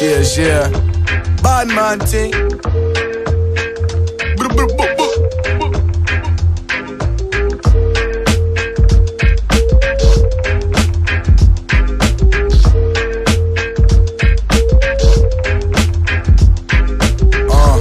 Cheers, yeah. Bad man thing. Uh,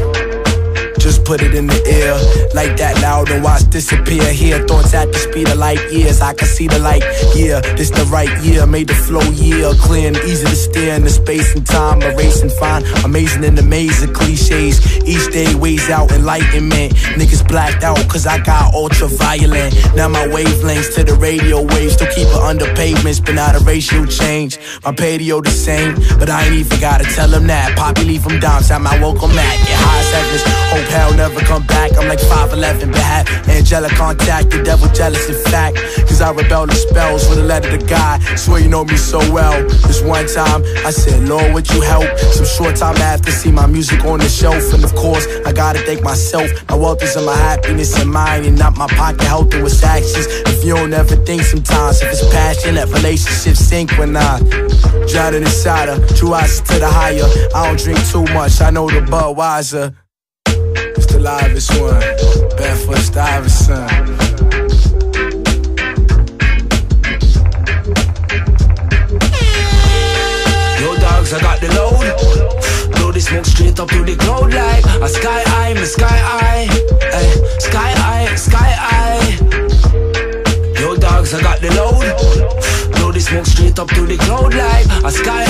put it in the air like that loud and watch disappear. Hear thoughts at the speed of light years. I can see the light. Yeah, this the right year. Made the flow year clear and easy to steer in the space and time. Erasing fine, amazing and of cliches. Each day weighs out enlightenment. Niggas blacked out cause I got ultraviolet. Now my wavelengths to the radio waves. Still keep it under pavements, but not a ratio change. My patio the same, but I ain't even gotta tell them that. Poppy leave them down, time I welcome mat. Get high seconds, hope hell never come back. I'm like 5'11, but had angelic contact. The devil jealous, in fact. Cause I rebel the spells with a letter to God. Swear you know me so well. This one time, I said, Lord, would you help? Some short time after, see my music on the shelf. And of course, I gotta thank myself. My wealth is in my happiness and mine, and not my pocket healthy with actions. If you don't ever think sometimes, if it's passion, that relationship sink when I drowning inside her. True eyes to the higher. I don't drink too much, I know the Budweiser. The livest one. Bedford-Stuyvesant. I got the load. Blow the smoke straight up to the cloud like a sky high, me sky high. Ay, sky high, sky high. Yo, dogs, I got the load. Blow the smoke straight up to the cloud like a sky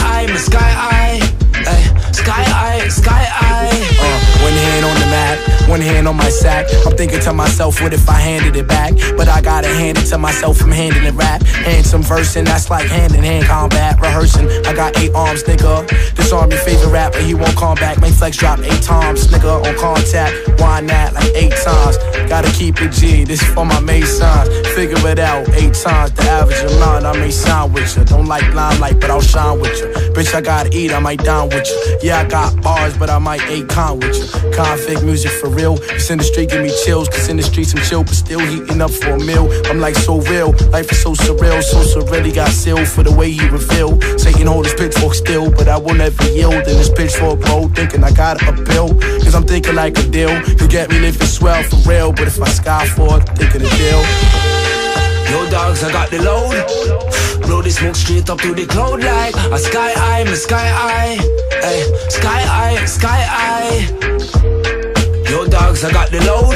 sack. I'm thinking to myself, what if I handed it back? But I gotta hand it to myself from handing it rap. Hand some verse, and that's like hand in hand combat. Rehearsing, I got eight arms, nigga. Disarm your favorite rapper, he won't come back. Make flex drop eight times, nigga, on contact. Why not like eight times? Gotta keep it G, this for my masons. Figure it out, eight times the average amount I may sign with you. Don't like limelight, but I'll shine with you. Bitch, I gotta eat, I might dine with you. Yeah, I got bars, but I might eight con with you. Config music for real. This industry give me chills, cause in the streets I'm chill, but still heating up for a meal. I'm like so real, life is so surreal, so surreal. he Got sealed for the way he reveal. Satan hold his pitchfork still, but I will never yield in this pitchfork road. Thinking I got a bill, cause I'm thinking like a deal. You get me if it's swell for real, but if I sky for it, think of the deal. Yo, dogs, I got the load. Blow the smoke straight up to the cloud like a sky high, me sky high. Eh, Ay, sky high, sky high. Yo, dogs, I got the load.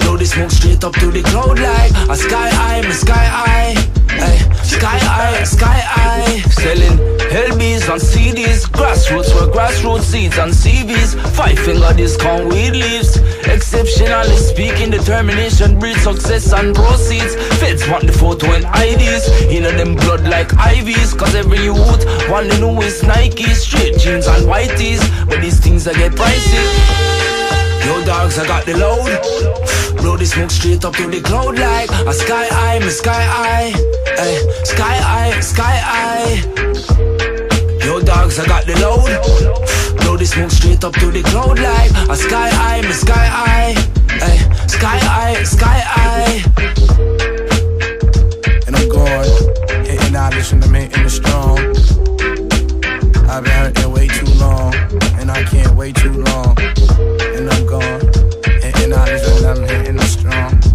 Blow the smoke straight up to the cloud like a sky high, me sky high. Eh, Ay, sky high, sky high. Selling LBs on CDs, grassroots where grassroots seeds and CVs. Five finger discount weed leaves. Exceptionally speaking, determination breeds success and proceeds. Feds want the photo and IDs. You know them blood like IVs. Cause every youth want the newest Nike, straight jeans and whiteys. But these things I get pricey. Yo, dogs, I got the load. Blow the smoke straight up to the cloud like a sky eye, me sky eye Ay, sky eye, sky high dogs, I got the load. Blow the smoke straight up to the cloud like A sky high, me sky high Ay, Sky high, sky high And I'm going Hitting out, listen to me in the strong. I've been hurt there way too long And I can't wait too long. And I'm gone. Hitting out, listen to me in the strong.